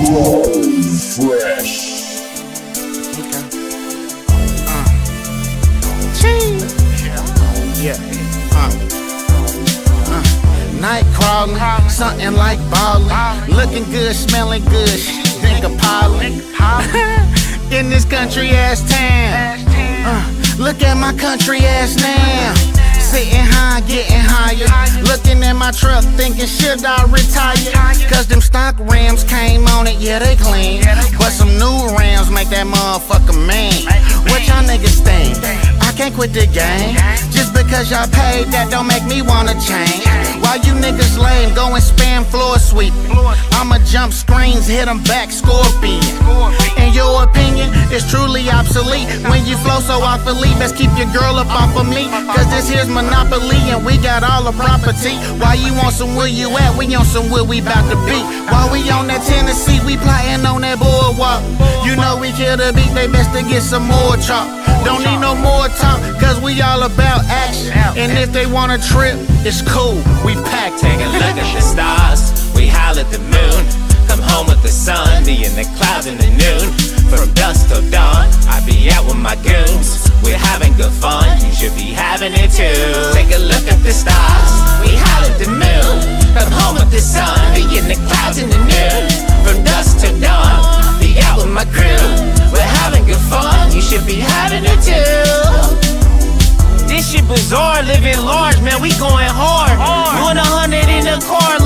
Grow fresh. Yeah. Uh. Uh. Night crawling, something like ballin'. Looking good, smelling good, nigga piling. In this country ass town. Uh. Look at my country ass now. Sitting high, getting higher. Looking at my truck, thinking, should I retire? Cause them stock rims came on it, yeah, they clean. But some new rims make that motherfucker mean. What y'all niggas think? I can't quit the game. Just because y'all paid, that don't make me wanna change. While you niggas lame, go and spam floor sweeping. I'ma jump screens, hit them back, scorpion. In your opinion, it's truly obsolete. When you flow so awfully, best keep your girl up off of me. Cause this here's Monopoly and we got all the property. While you on some where you at, we on some where we bout to be. While we on that Tennessee, we plotting on that boardwalk. You know we kill the beat, they best to get some more chop. Don't need no more talk, cause we all about action. And if they wanna trip, it's cool, we pack Take a look at the stars, howl at the moon. Come home with the sun, be in the clouds in the noon. From dusk till dawn, I be out with my goons. We're having good fun, you should be having it too. Take a look at the stars, we howl at the moon. Come home with the sun, be in the clouds in the noon. From dusk till dawn, be out with my crew. We're having good fun, you should be having it too. This shit bizarre, living large, man, we going hard. Doing a hundred in the car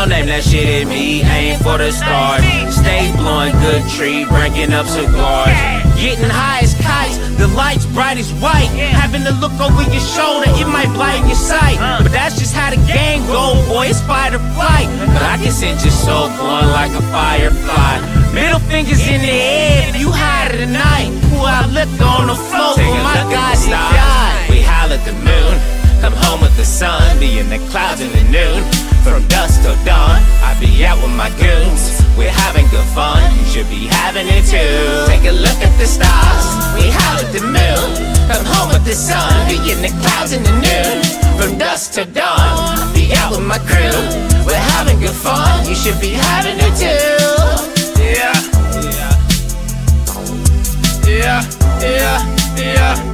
Don't name that shit in me, aim for the stars. Stay blowing good tree, breaking up cigars. Getting high as kites, the lights bright as white. Having to look over your shoulder, it might blind your sight. But that's just how the game go, boy, it's fight or flight. But I can send your soul glowing like a firefly. Middle fingers in the air, if you high tonight. Who I look on the floor, oh my God, he died. We howl at the moon, come home with the sun, be in the clouds in the noon. From dusk till dawn, I be out with my goons. We're having good fun, you should be having it too. Take a look at the stars, we howl at the moon. Come home with the sun, be in the clouds in the noon. From dusk till dawn, I be out with my crew. We're having good fun, you should be having it too. Yeah, yeah, yeah, yeah, yeah.